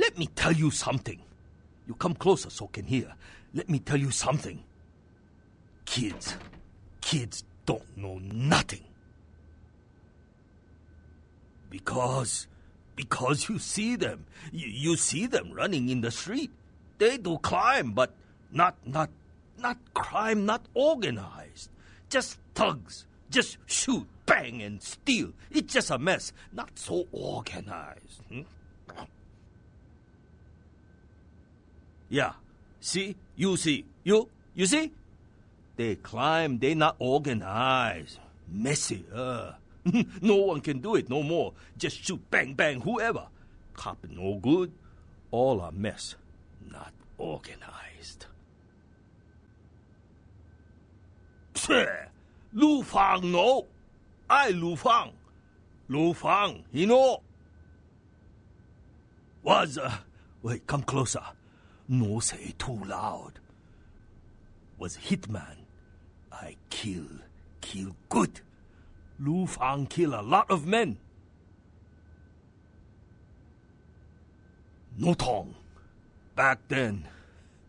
let me tell you something. You come closer so can hear. Let me tell you something. Kids, kids don't know nothing. Because, because you see them. You, you see them running in the street. They do crime, but not, not, not crime, not organized. Just thugs. Just shoot, bang, and steal. It's just a mess. Not so organized. Hmm? Yeah. See? You see. You? You see? They climb, they not organized. Messy, uh. no one can do it no more. Just shoot, bang, bang, whoever. Cop no good. All a mess. Not organized. Lu Fang no. I Lu Fang. Lu Fang, he know. Was, uh, wait, come closer. No say too loud. Was hitman. I kill, kill good. Lu Fang kill a lot of men. No tong. Back then,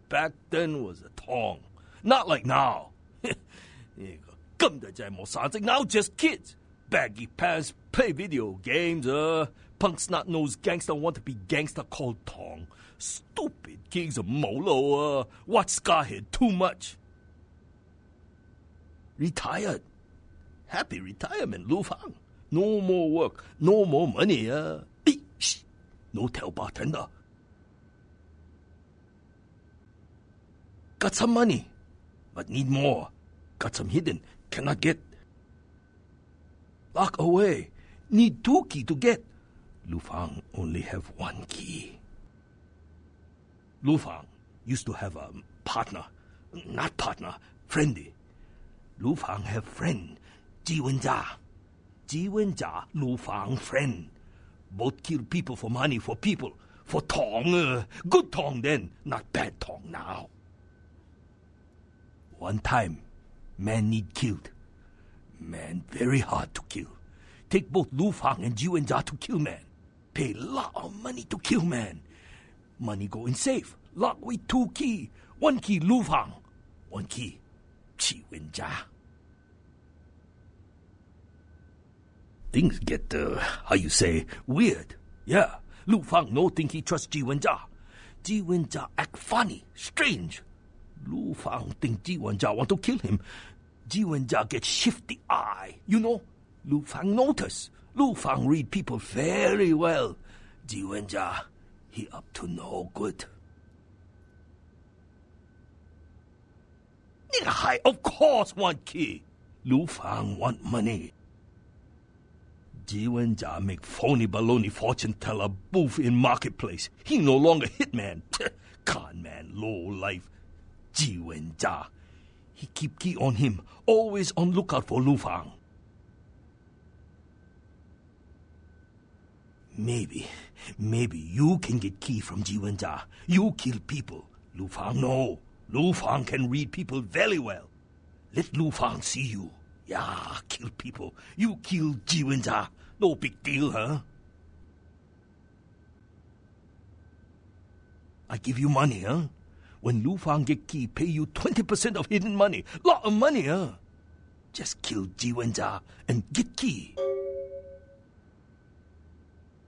back then was a tong. Not like now. Come to now just kids. Baggy pants, play video games, uh. Punk snot nosed gangster want to be gangster called Tong. Stupid kings of Molo, uh. Watch Scarface too much. Retired. Happy retirement, Lu Fang. No more work, no more money, uh. Hey, shh. No tell bartender. Got some money, but need more. Got some hidden, cannot get. Lock away, need two key to get. Lu Fang only have one key. Lu Fang used to have a partner, not partner, friendly. Lu Fang have friend, Ji Wenjia. Ji Wenjia, Lu Fang friend. Both kill people for money, for people, for tong. Uh, good tong then, not bad tong now. One time, man need killed. Man very hard to kill. Take both Lu Fang and Ji Wenjia to kill man. Pay lot of money to kill man. Money go in safe. Lock with two key. One key Lu Fang. One key Ji Wenjia. Things get, uh, how you say, weird. Yeah, Lu Fang no think he trust Ji Wenjia. Ji Wenjia act funny, strange. Lu Fang think Ji Wenjia want to kill him. Ji Wenjia get shifty eye. You know, Lu Fang notice. Lu Fang read people very well. Ji Wenjia, he up to no good. Nigga Hai, of course want key. Lu Fang want money. Ji Wenjia make phony baloney fortune teller booth in marketplace. He no longer hitman. Con man, low life. Ji Wenjia. He keep key on him, always on lookout for Lu Fang. Maybe, maybe you can get key from Ji Wenjia. You kill people. Lu Fang no. Lu Fang can read people very well. Let Lu Fang see you. Yeah, kill people. You kill Ji Wenjia. No big deal, huh? I give you money, huh? When Lu Fang get key, pay you 20% of hidden money. Lot of money, huh? Just kill Ji Wenjia and get key.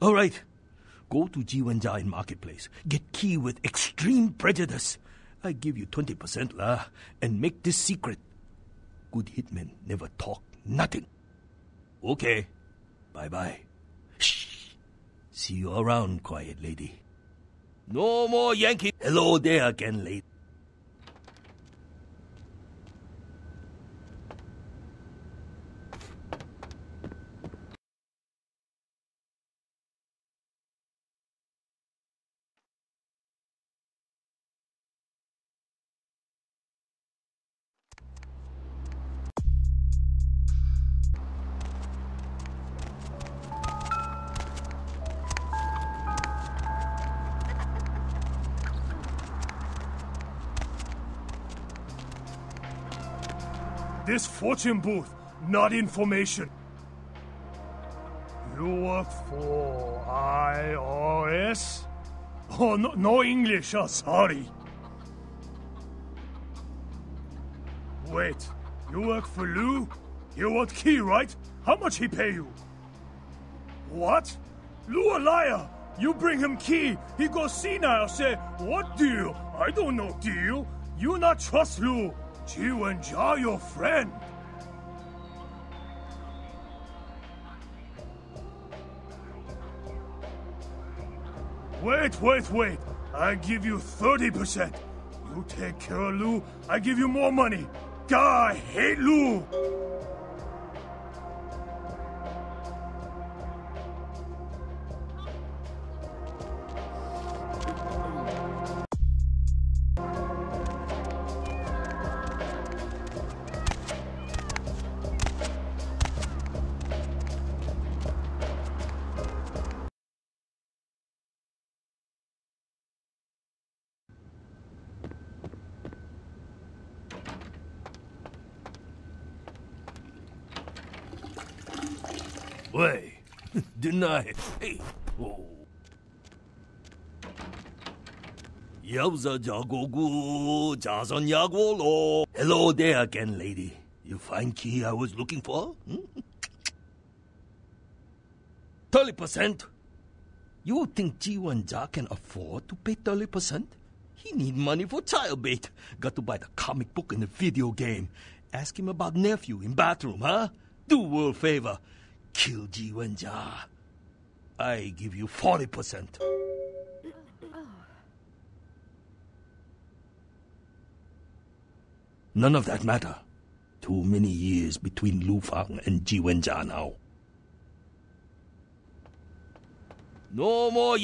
All right. Go to Ji Wenjia in Marketplace. Get key with extreme prejudice. I give you 20% lah. And make this secret. Good hitmen never talk nothing. Okay. Bye-bye. Shh. See you around, quiet lady. No more Yankee. Hello there again, lady. This fortune booth, not information. You work for IRS? Oh, no, no English, oh, sorry. Wait, you work for Lou? You want Key, right? How much he pay you? What? Lou a liar! You bring him Key, he go senile, say, what deal? I don't know deal. You not trust Lou. Wen Jia your friend. Wait, wait, wait. I give you 30%. You take care of Lou, I give you more money. God, I hate Lou. Way. Deny it. Hey. Oh. Yabza Jagogu Jazon Yagwolo. Hello there again, lady. You find key I was looking for? Hmm? Thirty percent. You think Ji Wenjia can afford to pay thirty percent? He need money for child bait. Got to buy the comic book and the video game. Ask him about nephew in bathroom, huh? Do world favor. Kill Ji Wen Jia. I give you forty percent. None of that matter. Too many years between Lu Fang and Ji Wen Jia now. No more.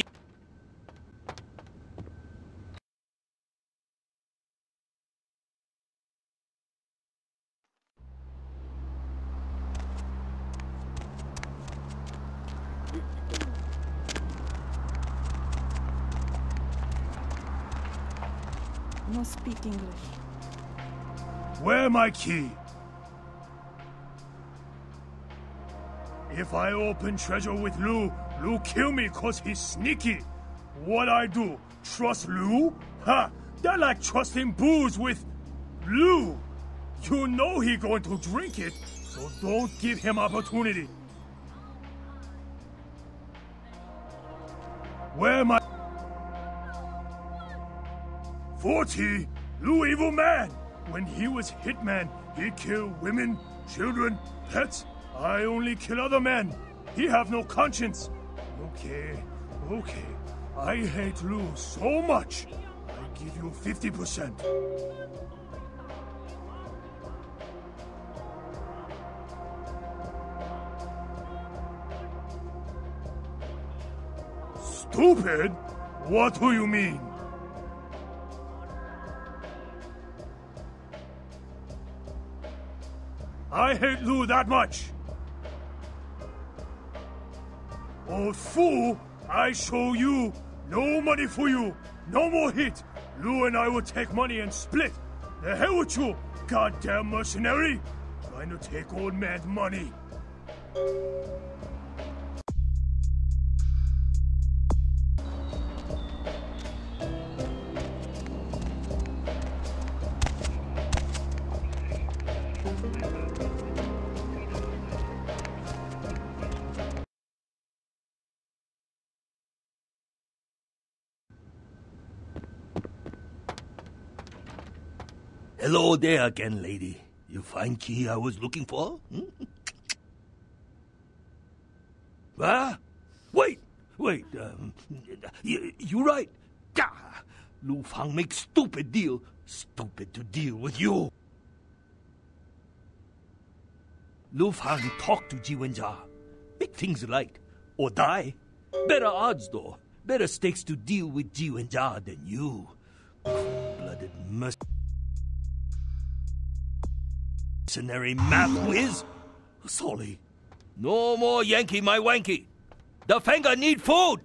No speak English. Where my key? If I open treasure with Lou, Lou kill me cause he's sneaky. What I do? Trust Lou? Ha! That like trusting booze with Lou. You know he going to drink it, so don't give him opportunity. Where my 40, Lou Evil Man. When he was Hitman, he kill women, children, pets. I only kill other men. He have no conscience. Okay, okay. I hate Lou so much. I give you 50%. Stupid? What do you mean? I hate Lou that much. Old fool, I show you. No money for you. No more hit. Lou and I will take money and split. The hell with you, goddamn mercenary. Trying to take old man's money. Hello there again, lady. You find key I was looking for? Hmm? Ah, wait, wait. Um, you, you right. Gah! Lu Fang makes stupid deal. Stupid to deal with you. Lu Fang talk to Ji Wenjia. Make things right or die. Better odds though. Better stakes to deal with Ji Wenjia than you. Blooded mercenary map whiz. Sorry. No more Yankee, my wanky. The finger need food.